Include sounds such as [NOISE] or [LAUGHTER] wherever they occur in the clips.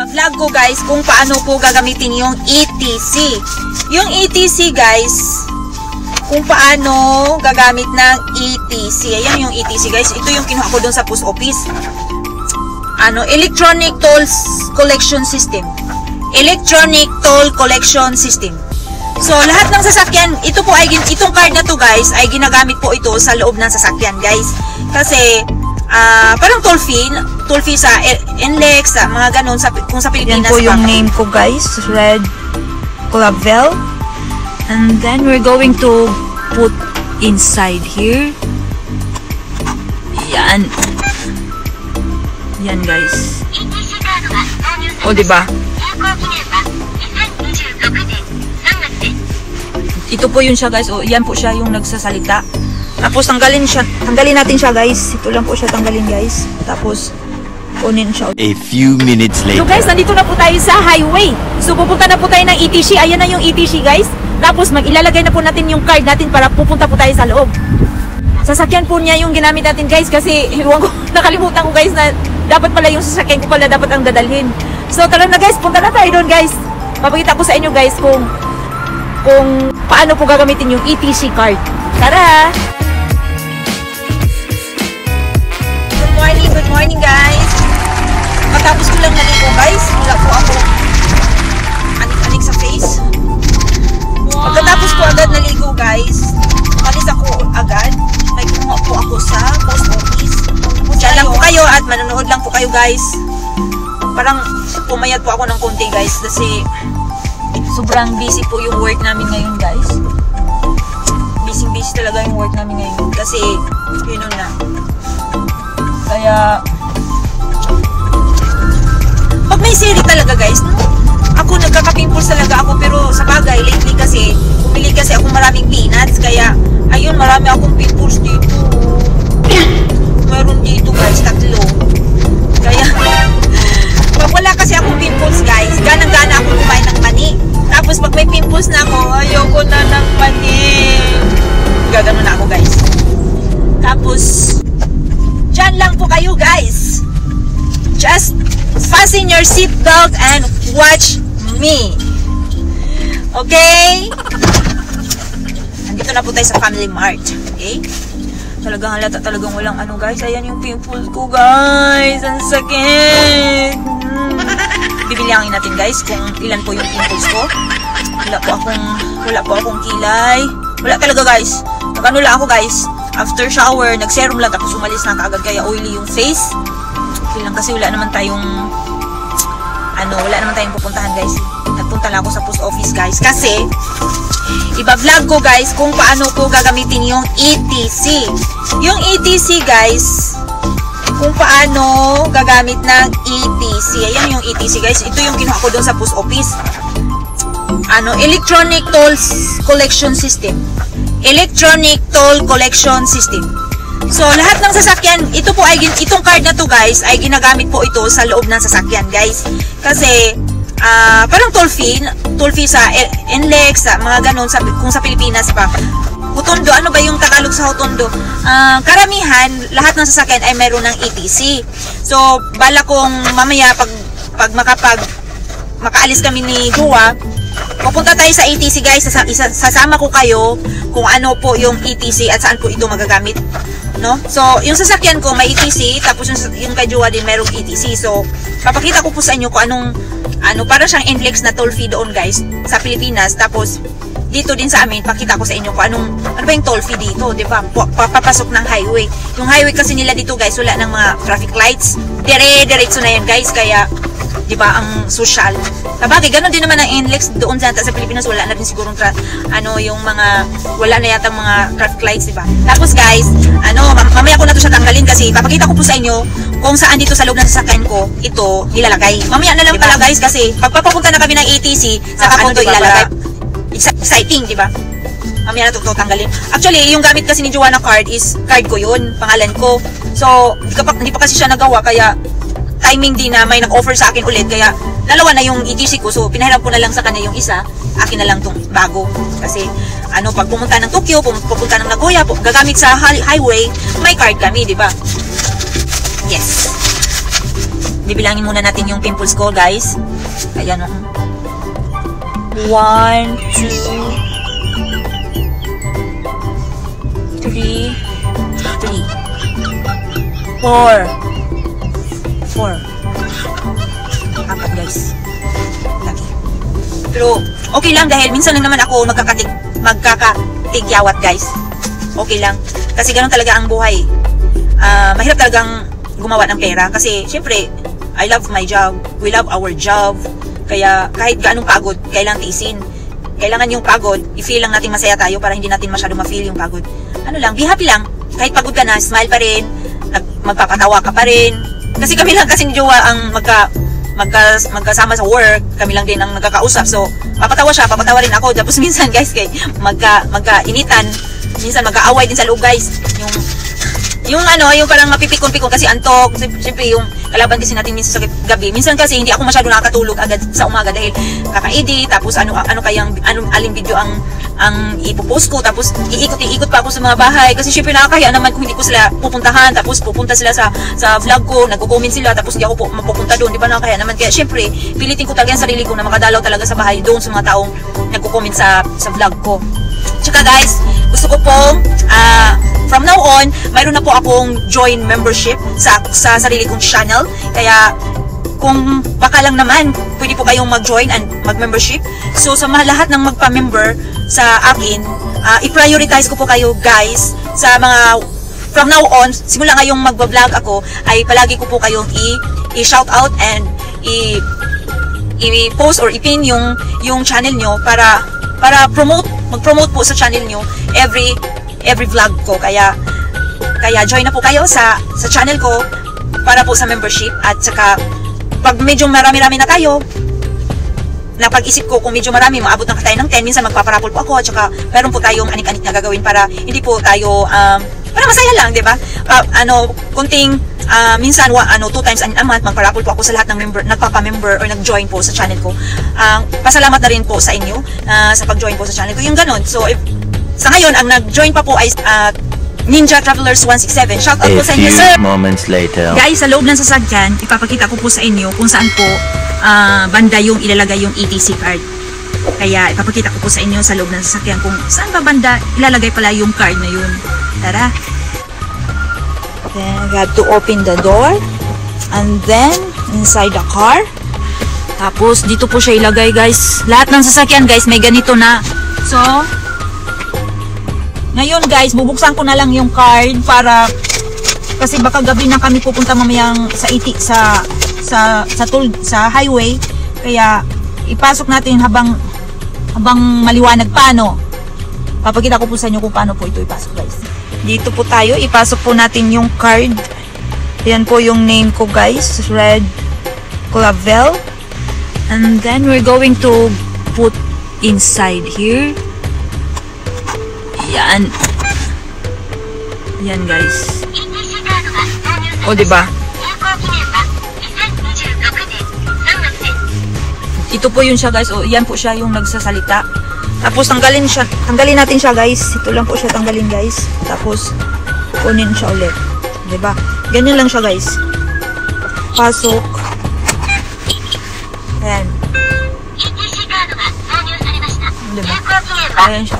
Iba-vlog ko guys kung paano po gagamitin yung ETC. Yung ETC guys, kung paano gagamit ng ETC. Ayan yung ETC guys. Ito yung kinuha ko doon sa post office. Ano, Electronic Tolls Collection System. Electronic Toll Collection System. So, lahat ng sasakyan, ito po ay, itong card na to guys, ay ginagamit po ito sa loob ng sasakyan guys. Kasi, ah parang toll fee, toll fee sa E- NLEX, sa mga ganun, sa, kung sa Yan Pilipinas po pa. yung name ko guys, Red Clavel. And then we're going to put inside here. Yan. Yan guys. O, diba? Ito po yun siya guys. O, yan po siya yung nagsasalita. Tapos tanggalin siya. Tanggalin natin siya guys. Ito lang po siya tanggalin guys. Tapos kunin siya. A few minutes So later. guys, nandito na po tayo sa highway. So pupunta na po tayo ng ETC. Ayan na yung ETC guys. Tapos mag-ilalagay na po natin yung card natin para pupunta po tayo sa loob. Sasakyan po niya yung ginamit natin guys kasi iwan ko, [LAUGHS] nakalimutan ko guys na dapat pala yung sasakyan ko pala dapat ang dadalhin. So tara na guys, punta na tayo doon guys. Papakita ko sa inyo guys kung kung paano po gagamitin yung ETC card. Tara! Good morning, good morning guys. Matapos ko lang naligo guys. Wala po ako anik-anik sa face. Pagkatapos ko agad naligo guys, malis ako agad. May kumuha po ako sa post office. Diyan lang po kayo at manonood lang po kayo guys. Parang pumayat po ako ng konti guys kasi sobrang busy po yung work namin ngayon guys. Busy busy talaga yung work namin ngayon kasi yun na. Kaya, may talaga guys, no? ako nagkaka-pimples talaga ako pero sa bagay, lately kasi, bumili kasi ako maraming peanuts, kaya, ayun, marami akong pimples dito. [COUGHS] Meron dito guys, tatlo. Kaya, [LAUGHS] pag wala kasi akong pimples guys, ganang-gana ako kumain ng mani. Tapos pag may pimples na ako, ayoko na ng mani. Gagano na ako guys. Tapos, Diyan lang po kayo guys. Just fasten your seatbelt and watch me. Okay? Nandito na po tayo sa Family Mart. Okay? Talagang halata talagang walang ano guys. Ayan yung pimples ko guys. Ang sakit. Hmm. Bibilangin natin guys kung ilan po yung pimples ko. Wala po akong, wala po akong kilay. Wala talaga guys. Nagano lang ako guys. After shower, nag-serum lang tapos umalis na kaagad kaya oily yung face. Okay lang kasi wala naman tayong ano, wala naman tayong pupuntahan guys. Nagpunta lang ako sa post office guys kasi iba-vlog ko guys kung paano ko gagamitin yung ETC. Yung ETC guys, kung paano gagamit ng ETC. Ayan yung ETC guys. Ito yung kinuha ko doon sa post office. Ano, Electronic Tolls Collection System. Electronic Toll Collection System. So, lahat ng sasakyan, ito po ay, itong card na to guys, ay ginagamit po ito sa loob ng sasakyan guys. Kasi, ah parang toll fee, toll fee sa L- NLEX, sa mga ganun, sa, kung sa Pilipinas pa. Hutondo, ano ba yung Tagalog sa Hutondo? Ah, karamihan, lahat ng sasakyan ay mayroon ng ETC. So, bala kong mamaya pag, pag makapag, makaalis kami ni Jowa, pupunta tayo sa ETC guys, Sasa- sasama ko kayo kung ano po yung ETC at saan po ito magagamit. No? So, yung sasakyan ko may ETC, tapos yung, yung kay Jowa din merong ETC. So, papakita ko po sa inyo kung anong, ano, para siyang NLEX na toll fee doon guys, sa Pilipinas. Tapos, dito din sa amin, pakita ko sa inyo kung anong, ano ba yung toll fee dito, di ba? Pa- Papapasok ng highway. Yung highway kasi nila dito guys, wala ng mga traffic lights. Dire-diretso na yan guys, kaya di ba, ang social. Sabagay, ganun din naman ang NLEX doon sa, sa Pilipinas, wala na rin siguro tra, ano, yung mga, wala na yata mga traffic lights, di ba? Tapos guys, ano, mam- mamaya ko na to siya tanggalin kasi papakita ko po sa inyo kung saan dito sa loob ng sasakyan ko ito ilalagay. Mamaya na lang pala guys kasi pagpapapunta na kami ng ATC, saka ko to ilalagay. Ex- Exciting, di ba? Mamaya na to, to tanggalin. Actually, yung gamit kasi ni Joanna card is card ko yun, pangalan ko. So, hindi, pa, hindi pa kasi siya nagawa, kaya timing din na may nag-offer sa akin ulit. Kaya, dalawa na yung ETC ko. So, pinahiram ko na lang sa kanya yung isa. Akin na lang tong bago. Kasi, ano, pag pumunta ng Tokyo, pum- pupunta ng Nagoya, pu- gagamit sa hi- highway, may card kami, di ba? Yes. bibilangin muna natin yung pimples ko, guys. Ayan, oh. One, two, three, three, four, four, apat, guys. Lagi. Pero, okay lang dahil minsan lang naman ako magkakatig, magkakatigyawat, guys. Okay lang. Kasi ganun talaga ang buhay. Ah, mahirap talagang gumawa ng pera kasi syempre I love my job. We love our job. Kaya kahit gaanong pagod, kailangan tiisin. Kailangan yung pagod, i-feel lang natin masaya tayo para hindi natin masyado ma-feel yung pagod. Ano lang, be happy lang. Kahit pagod ka na, smile pa rin. Magpapatawa ka pa rin. Kasi kami lang kasi ni Jowa ang magka, magka, magkasama sa work. Kami lang din ang nagkakausap. So, papatawa siya, papatawa rin ako. Tapos [LAUGHS] minsan guys, kay magka, magkainitan. Minsan magkaaway din sa loob guys. Yung yung ano, yung parang mapipikon-pikon kasi antok. Siyempre yung kalaban kasi natin minsan sa gabi. Minsan kasi hindi ako masyado nakakatulog agad sa umaga dahil kaka-edit tapos ano ano kayang ano aling video ang ang ipopost ko. Tapos iikot-ikot pa ako sa mga bahay. Kasi syempre nakakahiya naman kung hindi ko sila pupuntahan. Tapos pupunta sila sa sa vlog ko nagko-comment sila. Tapos hindi ako po mapupunta doon di ba? Nakakahiya naman. Kaya syempre pilitin ko talaga yung sarili ko na makadalaw talaga sa bahay doon sa mga taong nagko-comment sa sa vlog ko Tsaka guys, gusto ko pong ah, from now on, mayroon na po akong join membership sa sa sarili kong channel. Kaya kung baka lang naman, pwede po kayong mag-join and mag-membership. So sa lahat ng magpa-member sa akin, ah, i-prioritize ko po kayo guys sa mga from now on, simula ngayong magba-vlog ako, ay palagi ko po kayong i-shout out and i- i-post or i-pin yung yung channel nyo para para promote mag-promote po sa channel nyo every every vlog ko. Kaya kaya join na po kayo sa sa channel ko para po sa membership at saka pag medyo marami-rami na tayo napag-isip ko kung medyo marami, maabot na tayo ng 10, minsan magpaparapol po ako, at saka meron po tayong anik-anik na gagawin para hindi po tayo, um, para masaya lang, di ba? Pa, ano, kunting, ah, minsan, wa, ano, two times a month, magparapol po ako sa lahat ng member, nagpapa-member or nag-join po sa channel ko. Ang pasalamat na rin po sa inyo, ah, sa pag-join po sa channel ko. Yung ganon. So, if, sa ngayon, ang nag-join pa po ay, ah, Ninja Travelers 167. Shout out A po sa inyo, sir! moments later. Guys, sa loob ng sasakyan, ipapakita ko po sa inyo kung saan po ah, banda yung ilalagay yung ETC card. Kaya ipapakita ko po sa inyo sa loob ng sasakyan kung saan ba banda ilalagay pala yung card na yun. Tara! Then, we have to open the door. And then, inside the car. Tapos, dito po siya ilagay, guys. Lahat ng sasakyan, guys, may ganito na. So, ngayon, guys, bubuksan ko na lang yung card para kasi baka gabi na kami pupunta mamayang sa iti sa sa sa tul, sa highway kaya ipasok natin habang habang maliwanag pa no papakita ko po sa inyo kung paano po ito ipasok guys dito po tayo. Ipasok po natin yung card. Yan po yung name ko guys. Red clavel. And then we're going to put inside here. Yan. Yan guys. O, di ba? Ito po yun siya, guys. O, yan po siya yung nagsasalita. Tapos, tanggalin siya. Tanggalin natin siya, guys. Ito lang po siya tanggalin, guys. Tapos, kunin siya ulit. Di ba? Ganyan lang siya, guys. Pasok. Ayan. Di ba? Ayan siya.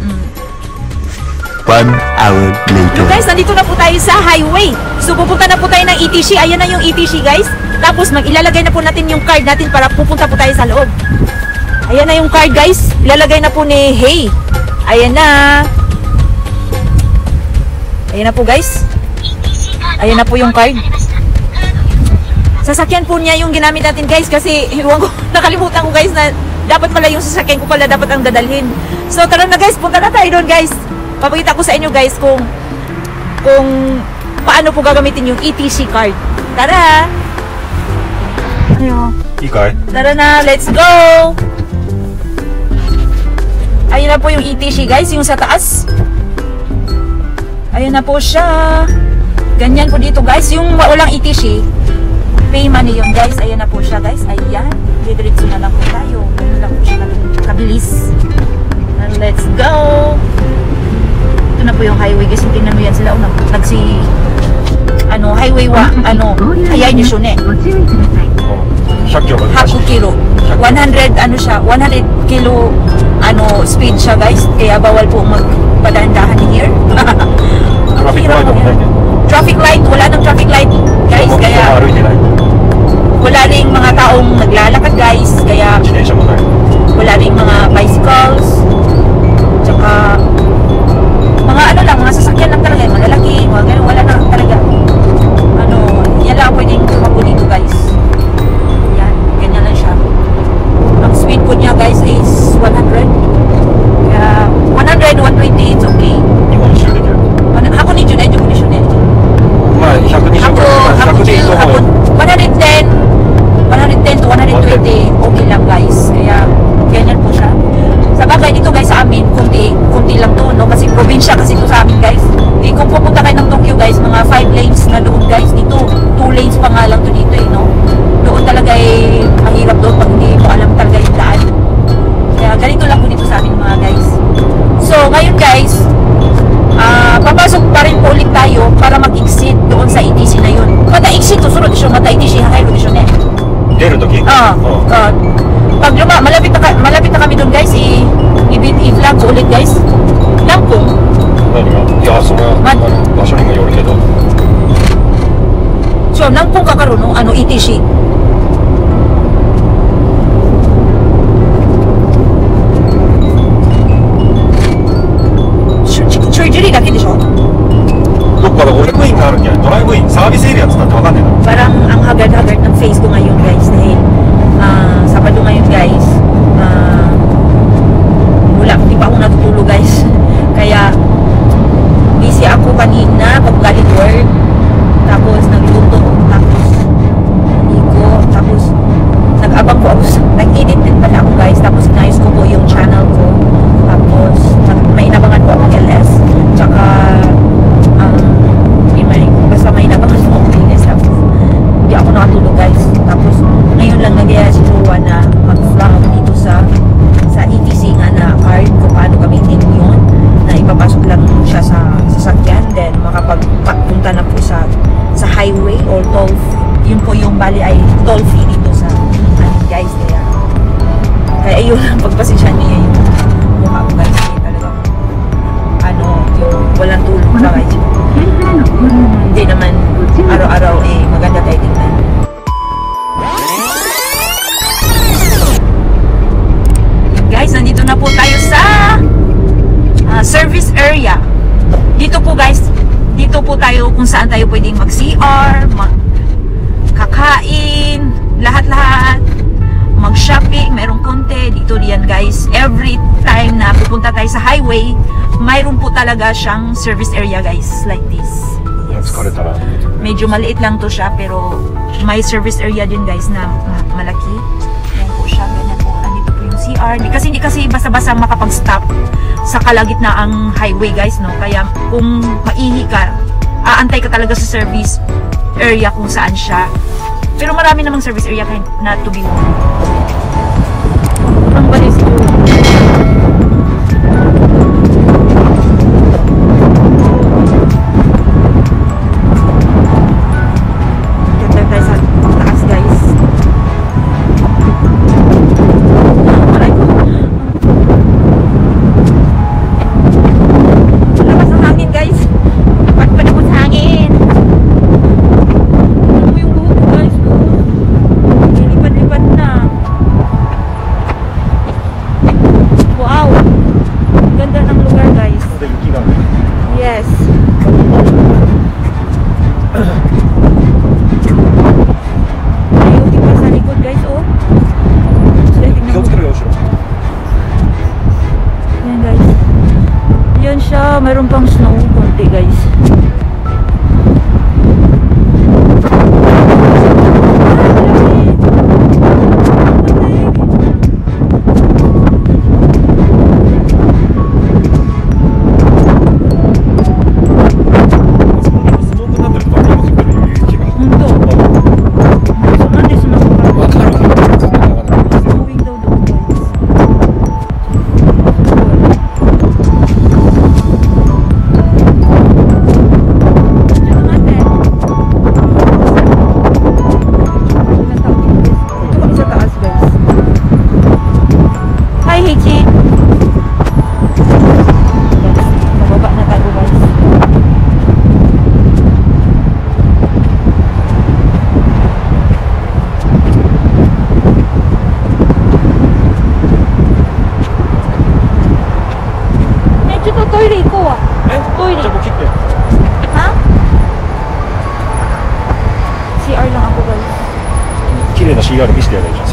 Mm. One hour later. Guys, nandito na po tayo sa highway. So pupunta na po tayo ng ETC. Ayan na yung ETC guys. Tapos mag-ilalagay na po natin yung card natin para pupunta po tayo sa loob. Ayan na yung card guys. Ilalagay na po ni Hey. Ayan na. Ayan na po guys. Ayan na po yung card. Sasakyan po niya yung ginamit natin guys kasi ko, [LAUGHS] nakalimutan ko guys na dapat pala yung sasakyan ko pala dapat ang dadalhin. So tara na guys, punta na tayo doon guys. Papakita ko sa inyo guys kung kung paano po gagamitin yung ETC card. Tara! Ayo. E-card? Tara na, let's go! Ayun na po yung ETC guys, yung sa taas. Ayun na po siya. Ganyan po dito guys, yung walang ETC. Pay money yun guys, ayun na po siya guys. Ayan, didiretso na lang po tayo. Ganun lang po siya kabilis. And let's go! Ito na po yung highway guys, tingnan mo yan sila. Oh, nag- nagsi ano highway wa ano hayay ni siya Hakukilo. Haku 100 ano siya, 100 kilo ano speed siya guys. Kaya bawal po magpadahan-dahan here. [LAUGHS] traffic light. Traffic light, wala nang traffic light guys. So, kaya wala ring mga taong naglalakad guys. Kaya wala ring mga bicycles. Tsaka mga ano lang, mga sasakyan lang talaga, malalaki. Ganito lang po dito sa amin mga guys. So, ngayon guys, uh, papasok pa rin po ulit tayo para mag-exit doon sa ETC na yun. Mata-exit, susunod siya, mata-ETC, hakairo siya na eh. Pero to gig. Ah, oh. Pag luma, malapit na, malapit na kami doon guys, i, i, i vlog ko ulit guys. Lampong. Ano nga? Yaso nga. Man. Ano? Baso nga yun kedo. So, lampong kakaroon, no? ano, ETC. サービスエリアっつったってわかんねえな Parang ang hagad-hagad then makapagpunta na po sa sa highway or toll yun po yung bali ay toll fee dito sa amin guys. Kaya kaya yun ang pagpasensya niya yung mukha ko guys. Kasi talagang ano yung walang tulog pa guys. Hindi naman araw-araw eh maganda tayo tingnan. Guys nandito na po tayo sa ah, service area. Dito po guys dito po tayo kung saan tayo pwedeng mag-CR, mag-kakain, lahat-lahat, mag-shopping, merong konti. Dito diyan guys, every time na pupunta tayo sa highway, mayroon po talaga siyang service area guys, like this. Yes. Medyo maliit lang to siya, pero may service area din guys na malaki. Yan po siya, ganyan po. Andito po yung CR. Kasi hindi kasi basta-basta makapag-stop sa kalagitnaang highway guys no? Kaya kung maihi ka aantay ka talaga sa service area kung saan siya. Pero marami namang service area na to be one ang balis ko siya, mayroon pang snow konti guys.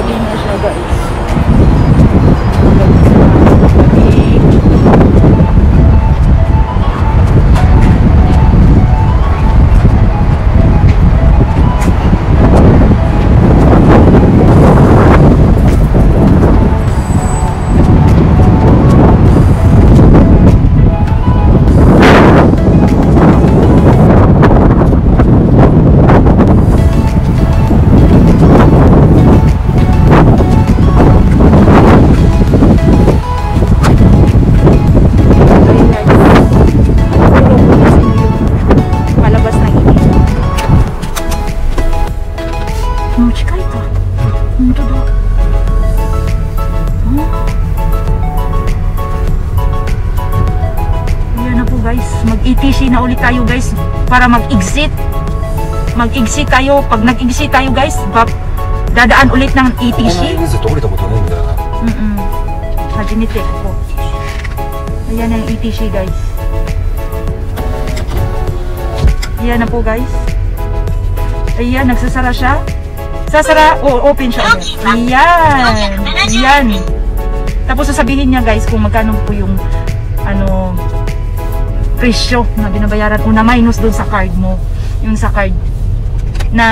gabi na tayo guys para mag-exit. Mag-exit tayo. Pag nag-exit tayo guys, bab, dadaan ulit ng ETC. Mm -mm. Nag-initip ako. Ayan ang ETC guys. Ayan na po guys. Ayan, nagsasara siya. Sasara o open siya ulit. Ayan. Ayan. Tapos sasabihin niya guys kung magkano po yung ano presyo na binabayaran una minus doon sa card mo. Yung sa card na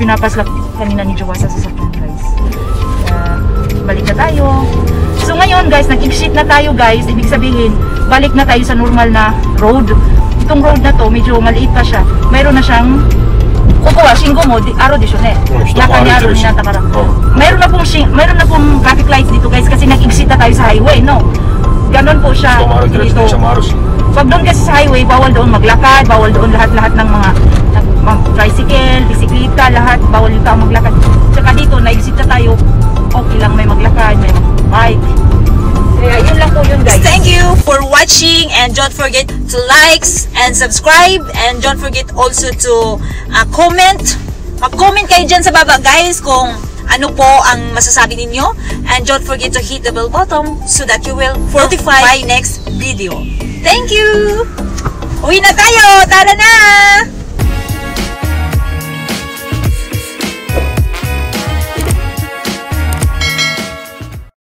pinapaslap kanina ni Jowa sa sasakyan guys. Uh, balik na tayo. So ngayon guys nag sheet na tayo guys. Ibig sabihin balik na tayo sa normal na road. Itong road na to medyo maliit pa siya. Mayroon na siyang kukuha shingo mo di, aro di siya yaka ni aro ni natakara mayroon na pong shing, mayroon na pong traffic lights dito guys kasi nag-exit na tayo sa highway no? Ganon po siya dito. Pag doon kasi sa highway, bawal doon maglakad, bawal doon lahat-lahat ng mga tricycle, bisikleta, lahat, bawal ka maglakad. Tsaka dito, na-exit na tayo, okay lang may maglakad, may bike. Kaya yun lang po yun guys. Thank you for watching and don't forget to like and subscribe and don't forget also to uh, comment. Mag-comment kayo dyan sa baba guys kung ano po ang masasabi ninyo and don't forget to hit the bell button so that you will notify my next video. Thank you! Uwi na tayo! Tara na!